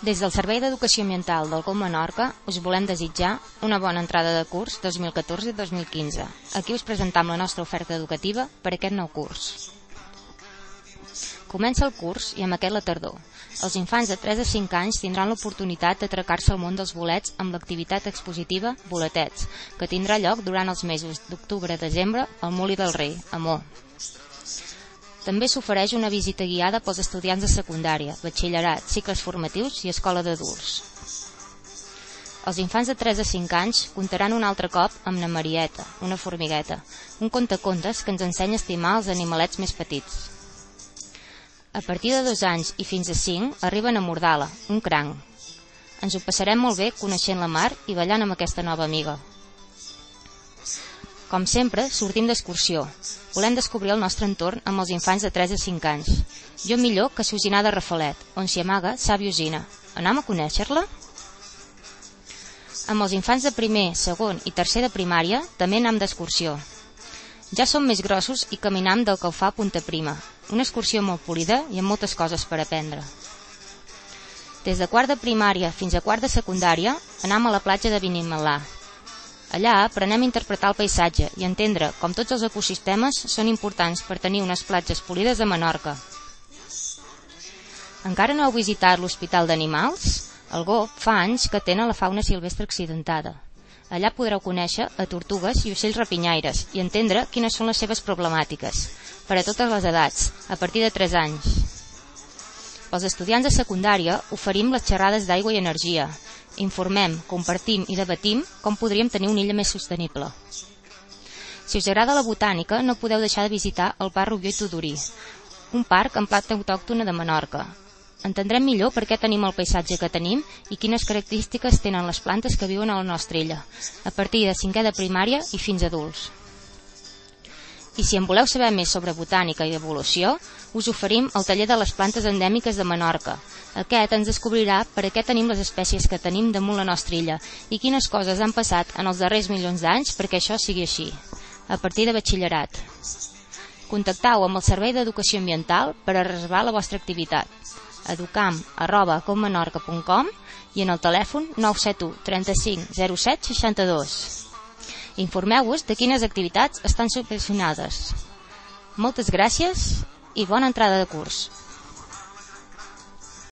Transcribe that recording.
Des del Servei d'Educació Ambiental del Com Menorca us volem desitjar una bona entrada de curs 2014-2015. Aquí us presentam la nostra oferta educativa per aquest nou curs. Comença el curs i amb aquest la tardor. Els infants de 3 a 5 anys tindran l'oportunitat d'atracar-se al món dels bolets amb l'activitat expositiva Boletets, que tindrà lloc durant els mesos d'octubre-desembre al Muli del Rei, a Mó. També s'ofereix una visita guiada pels estudiants de secundària, batxillerat, cicles formatius i escola d'adults. Els infants de 3 a 5 anys comptaran un altre cop amb na Marieta, una formigueta, un contacontes que ens ensenya a estimar els animalets més petits. A partir de dos anys i fins a cinc arriben a Mordala, un cranc. Ens ho passarem molt bé coneixent la mar i ballant amb aquesta nova amiga. Com sempre, sortim d'excursió. Volem descobrir el nostre entorn amb els infants de 3 a 5 anys. Jo millor que Susinar de Rafalet, on s'hi amaga Sàvia Usina. Anem a conèixer-la? Amb els infants de primer, segon i tercer de primària també anem d'excursió. Ja som més grossos i caminam del que ho fa Punta Prima, una excursió molt polida i amb moltes coses per aprendre. Des de quart de primària fins a quart de secundària anam a la platja de Vinimalà. Allà aprenem a interpretar el paisatge i entendre com tots els ecosistemes són importants per tenir unes platges polides a Menorca. Encara no heu visitat l'Hospital d'Animals? El GOP fa anys que tenen la fauna silvestre accidentada. Allà podreu conèixer a tortugues i ocells rapinyaires i entendre quines són les seves problemàtiques, per a totes les edats, a partir de 3 anys. Pels estudiants de secundària oferim les xerrades d'aigua i energia. Informem, compartim i debatim com podríem tenir una illa més sostenible. Si us agrada la botànica, no podeu deixar de visitar el Parc Rubió i Tudorí, un parc en plata autòctona de Menorca. Entendrem millor per què tenim el paisatge que tenim i quines característiques tenen les plantes que viuen a la nostra illa, a partir de cinquè de primària i fins adults. I si en voleu saber més sobre botànica i evolució, us oferim el taller de les plantes endèmiques de Menorca. Aquest ens descobrirà per què tenim les espècies que tenim damunt la nostra illa i quines coses han passat en els darrers milions d'anys perquè això sigui així, a partir de batxillerat. Contactau amb el Servei d'Educació Ambiental per a reservar la vostra activitat educam arroba commenorca.com i en el telèfon 971 35 07 62. Informeu-vos de quines activitats estan subvencionades. Moltes gràcies i bona entrada de curs.